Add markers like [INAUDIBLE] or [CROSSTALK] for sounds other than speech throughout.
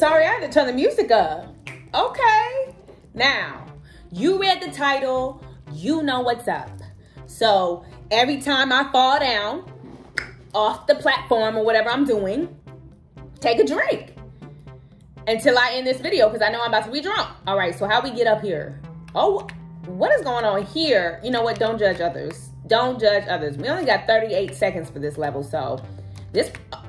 sorry, I had to turn the music up. Okay. Now, you read the title, you know what's up. So every time I fall down off the platform or whatever I'm doing, take a drink until I end this video because I know I'm about to be drunk. All right, so how we get up here? Oh, what is going on here? You know what? Don't judge others. Don't judge others. We only got 38 seconds for this level, so this, uh,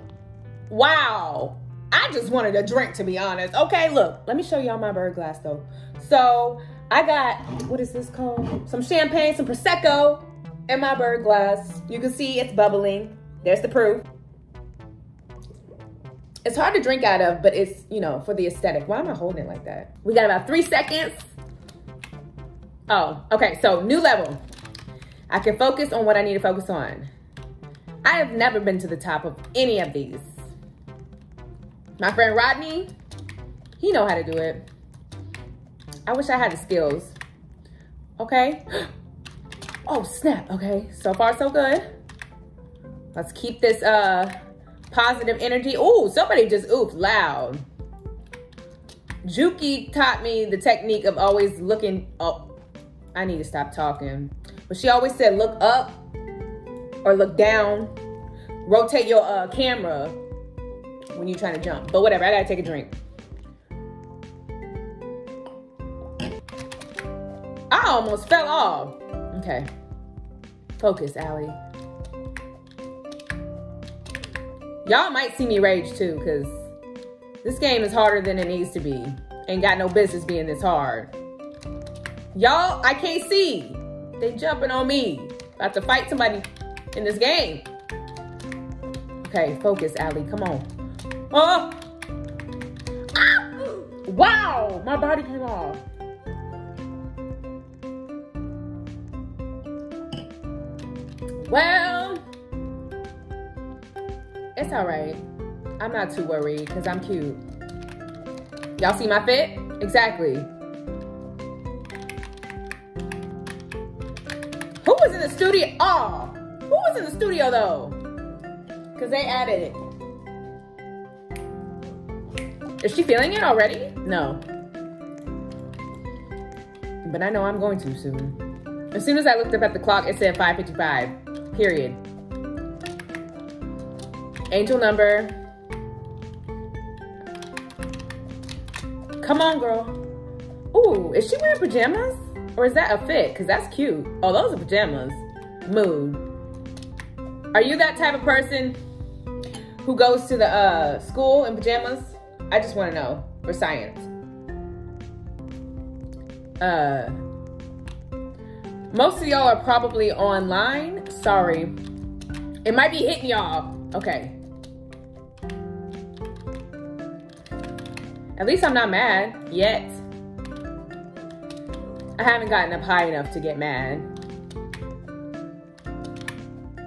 wow. I just wanted a drink to be honest. Okay, look, let me show y'all my bird glass though. So I got, what is this called? Some champagne, some Prosecco in my bird glass. You can see it's bubbling. There's the proof. It's hard to drink out of, but it's, you know, for the aesthetic. Why am I holding it like that? We got about three seconds. Oh, okay, so new level. I can focus on what I need to focus on. I have never been to the top of any of these. My friend Rodney, he know how to do it. I wish I had the skills. Okay. [GASPS] Oh, snap. Okay, so far so good. Let's keep this uh positive energy. Oh, somebody just oofed loud. Juki taught me the technique of always looking up. I need to stop talking. But she always said look up or look down. Rotate your uh, camera when you're trying to jump. But whatever, I gotta take a drink. I almost fell off. Okay. Focus, Allie. Y'all might see me rage too, because this game is harder than it needs to be. Ain't got no business being this hard. Y'all, I can't see. They jumping on me. About to fight somebody in this game. Okay, focus, Allie. Come on. Ah! Wow! My body came off. Well, it's all right. I'm not too worried because I'm cute. Y'all see my fit? Exactly. Who was in the studio? Oh, who was in the studio though? Because they added it. Is she feeling it already? No. But I know I'm going to soon. As soon as I looked up at the clock, it said 5.55 period. Angel number. Come on, girl. Ooh, is she wearing pajamas? Or is that a fit? Because that's cute. Oh, those are pajamas. Mood. Are you that type of person who goes to the uh, school in pajamas? I just want to know for science. Uh, most of y'all are probably online. Sorry. It might be hitting y'all. Okay. At least I'm not mad yet. I haven't gotten up high enough to get mad.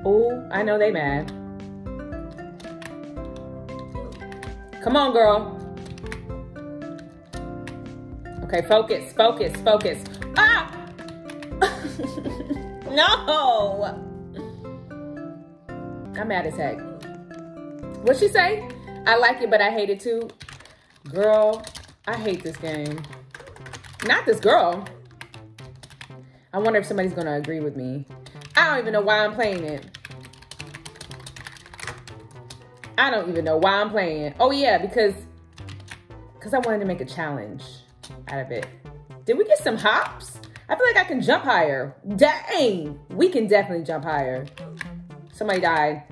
Oh, I know they mad. Come on, girl. Okay, focus, focus, focus. Ah! [LAUGHS] no! I'm mad as heck. What'd she say? I like it, but I hate it too. Girl, I hate this game. Not this girl. I wonder if somebody's gonna agree with me. I don't even know why I'm playing it. I don't even know why I'm playing. Oh yeah, because because I wanted to make a challenge out of it. Did we get some hops? I feel like I can jump higher. Dang, we can definitely jump higher. Somebody died.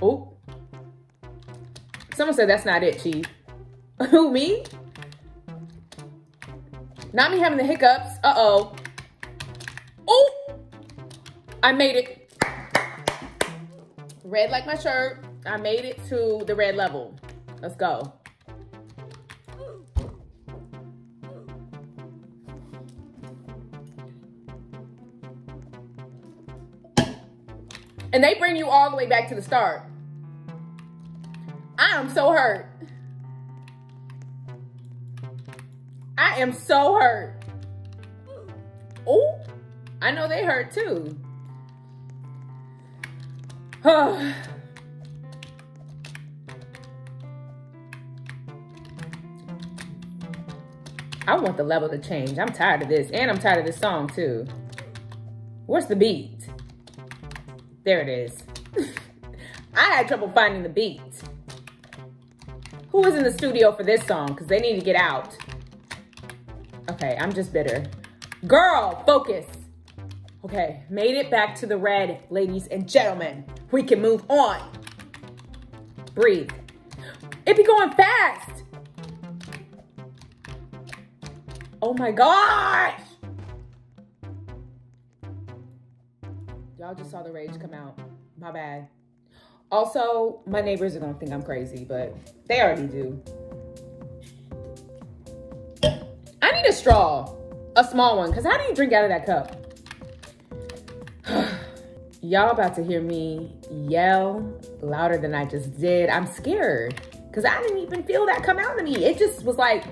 Oh. Someone said that's not it, Chief. [LAUGHS] Who, me? Not me having the hiccups. Uh-oh. Oh! I made it. Red like my shirt. I made it to the red level. Let's go. And they bring you all the way back to the start. I am so hurt. I am so hurt. Oh, I know they hurt too. [SIGHS] I want the level to change. I'm tired of this. And I'm tired of this song too. Where's the beat? There it is. [LAUGHS] I had trouble finding the beat. Who is in the studio for this song? Because they need to get out. Okay, I'm just bitter. Girl, focus. Okay, made it back to the red, ladies and gentlemen. We can move on. Breathe. It be going fast. Oh my gosh. Y'all just saw the rage come out. My bad. Also, my neighbors are gonna think I'm crazy, but they already do. I need a straw, a small one, because how do you drink out of that cup? Y'all about to hear me yell louder than I just did. I'm scared because I didn't even feel that come out of me. It just was like.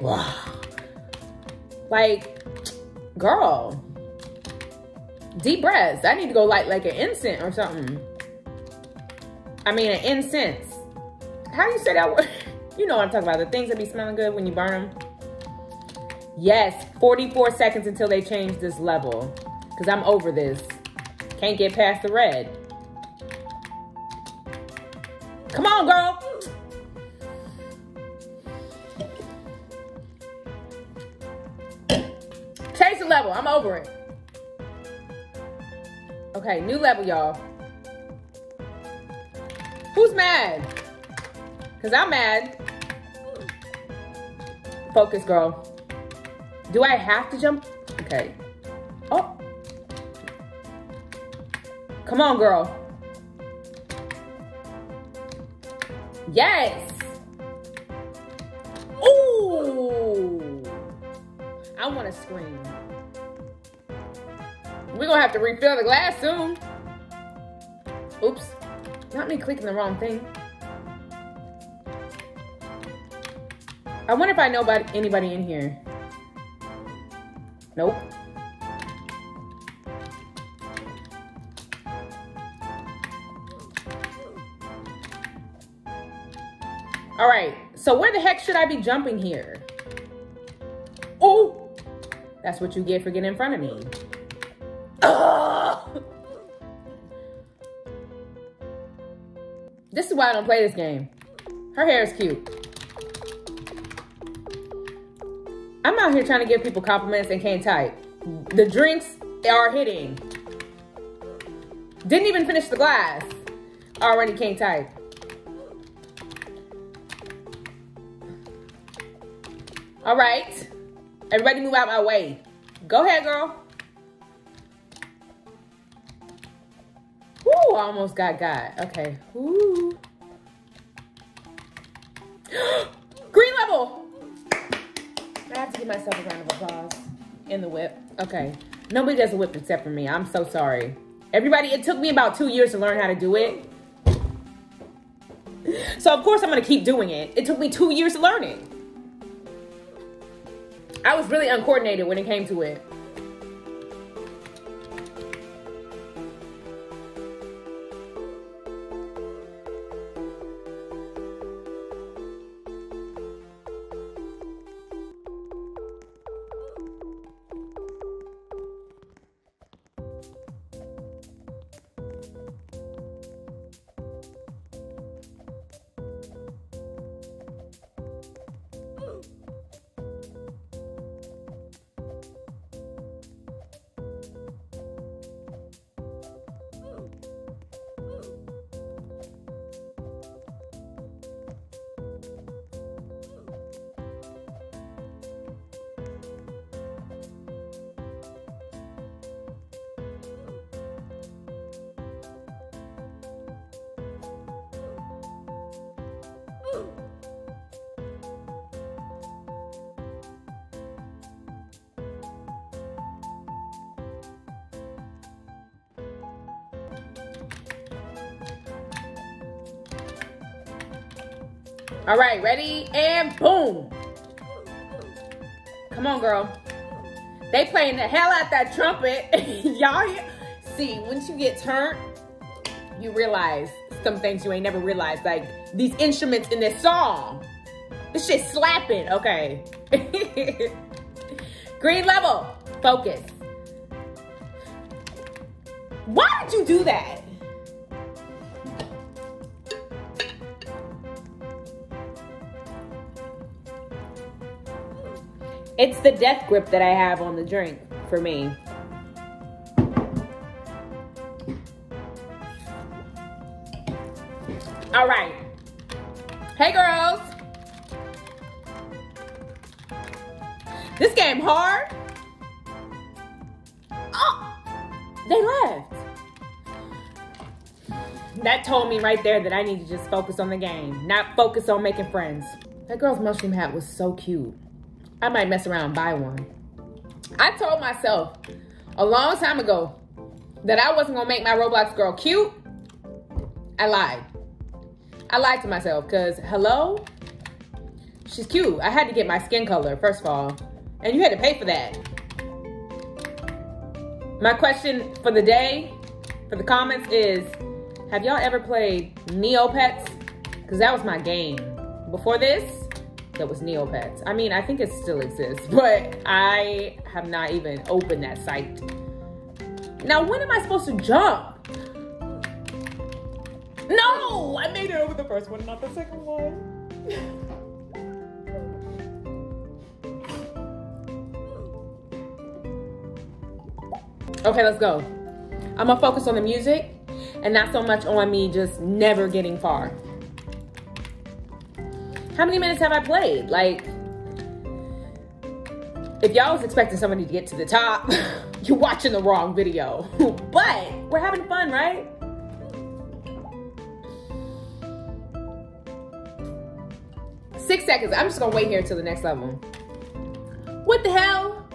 Like, girl, deep breaths. I need to go light like an incense or something. I mean, an incense. How do you say that word? [LAUGHS] You know what I'm talking about. The things that be smelling good when you burn them. Yes, 44 seconds until they change this level. Because I'm over this. Can't get past the red. Come on, girl. Change the level. I'm over it. Okay, new level, y'all. Who's mad? Because I'm mad. Focus, girl. Do I have to jump? Okay. Come on, girl. Yes. Ooh. I want to scream. We're going to have to refill the glass soon. Oops. Not me clicking the wrong thing. I wonder if I know about anybody in here. Nope. All right, so where the heck should I be jumping here? Oh, that's what you get for getting in front of me. Ugh. This is why I don't play this game. Her hair is cute. I'm out here trying to give people compliments and can't type. The drinks are hitting. Didn't even finish the glass. Already can't type. All right. Everybody move out my way. Go ahead, girl. Woo, almost got got. Okay. Woo. [GASPS] Green level. I have to give myself a round of applause in the whip. Okay. Nobody does a whip except for me. I'm so sorry. Everybody, it took me about two years to learn how to do it. So of course I'm gonna keep doing it. It took me two years to learn it. I was really uncoordinated when it came to it. All right, ready? And boom. Come on, girl. They playing the hell out that trumpet. [LAUGHS] Y'all see, once you get turned, you realize some things you ain't never realized. Like these instruments in this song. This shit slapping. Okay. [LAUGHS] Green level. Focus. Why did you do that? It's the death grip that I have on the drink for me. All right. Hey, girls. This game hard. Oh, they left. That told me right there that I need to just focus on the game, not focus on making friends. That girl's mushroom hat was so cute. I might mess around and buy one. I told myself a long time ago that I wasn't gonna make my Roblox girl cute. I lied. I lied to myself because hello, she's cute. I had to get my skin color, first of all, and you had to pay for that. My question for the day, for the comments is, have y'all ever played Neopets? Because that was my game. Before this, that was Neopets. I mean, I think it still exists, [LAUGHS] but I have not even opened that site. Now, when am I supposed to jump? No, I made it over the first one, not the second one. [LAUGHS] okay, let's go. I'm gonna focus on the music and not so much on me just never getting far. How many minutes have I played? Like, if y'all was expecting somebody to get to the top, [LAUGHS] you're watching the wrong video. [LAUGHS] but we're having fun, right? Six seconds. I'm just gonna wait here until the next level. What the hell?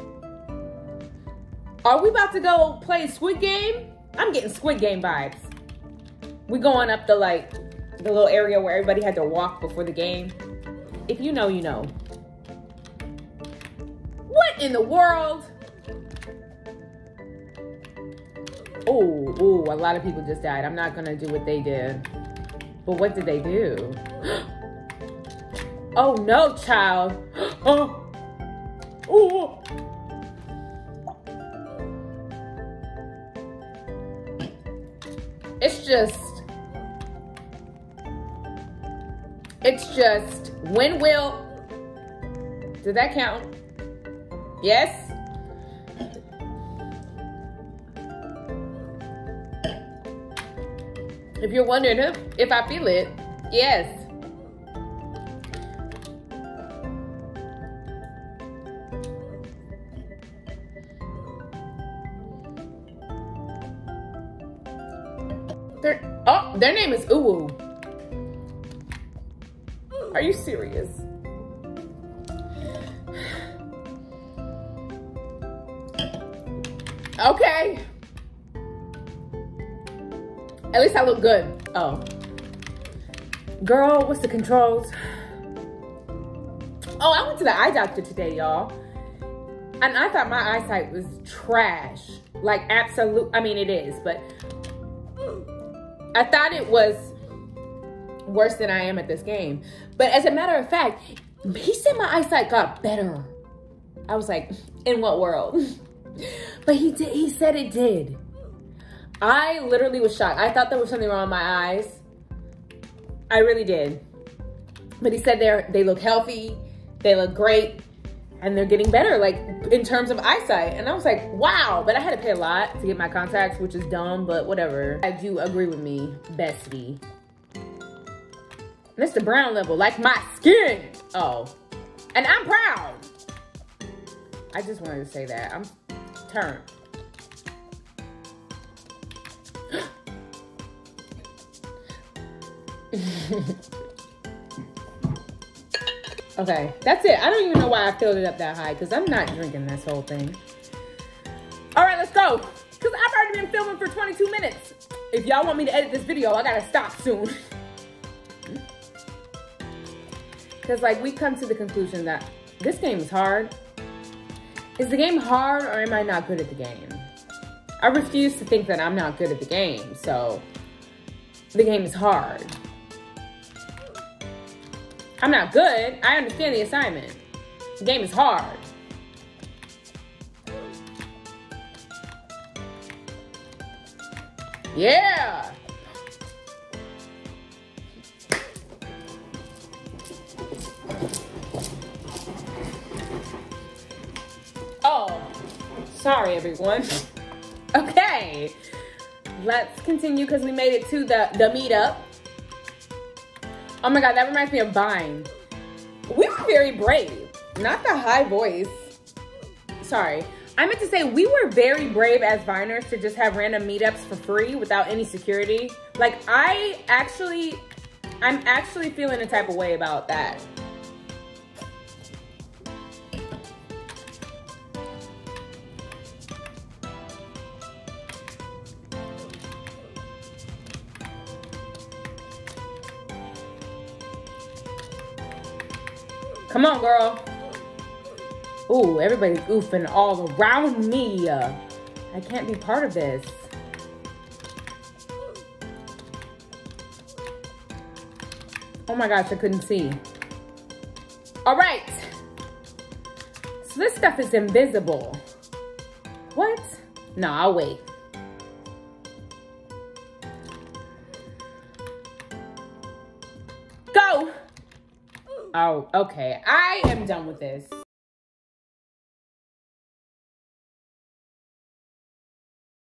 Are we about to go play Squid Game? I'm getting Squid Game vibes. We going up the like the little area where everybody had to walk before the game. If you know, you know. What in the world? Oh, oh, a lot of people just died. I'm not gonna do what they did. But what did they do? [GASPS] oh no, child. [GASPS] oh. Oh. It's just It's just when will. Did that count? Yes? If you're wondering if, if I feel it, yes. Their, oh, their name is Uwu. Are you serious? Okay. At least I look good. Oh. Girl, what's the controls? Oh, I went to the eye doctor today, y'all. And I thought my eyesight was trash. Like absolute, I mean it is, but I thought it was worse than I am at this game. But as a matter of fact, he said my eyesight got better. I was like, in what world? [LAUGHS] but he did, he said it did. I literally was shocked. I thought there was something wrong with my eyes. I really did. But he said they're they look healthy, they look great, and they're getting better, like in terms of eyesight. And I was like, wow, but I had to pay a lot to get my contacts, which is dumb, but whatever. I do agree with me, bestie. Mr. Brown level, like my skin. Oh, and I'm proud. I just wanted to say that. I'm turned. [LAUGHS] okay, that's it. I don't even know why I filled it up that high because I'm not drinking this whole thing. All right, let's go. Because I've already been filming for 22 minutes. If y'all want me to edit this video, I gotta stop soon. [LAUGHS] Because like we come to the conclusion that this game is hard. Is the game hard or am I not good at the game? I refuse to think that I'm not good at the game, so the game is hard. I'm not good. I understand the assignment. The game is hard. Yeah! Everyone. [LAUGHS] Okay, let's continue because we made it to the, the meetup. Oh my God, that reminds me of Vine. We were very brave, not the high voice. Sorry. I meant to say we were very brave as Viners to just have random meetups for free without any security. Like I actually, I'm actually feeling a type of way about that. Come on, girl. Ooh, everybody's oofing all around me. I can't be part of this. Oh my gosh, I couldn't see. All right. So this stuff is invisible. What? No, I'll wait. Oh, okay. I am done with this.